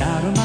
out of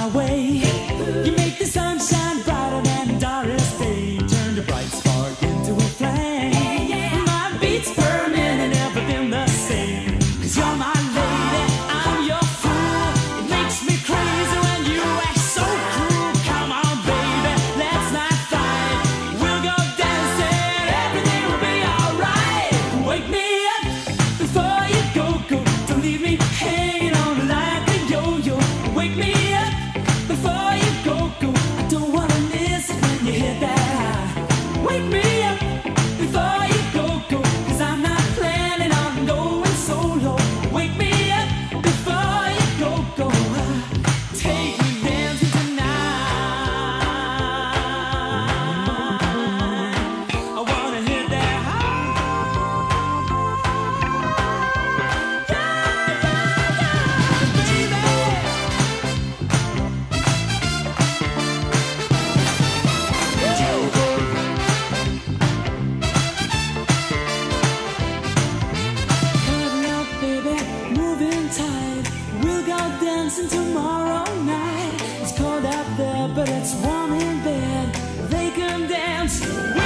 but it's warm in bed. They can dance.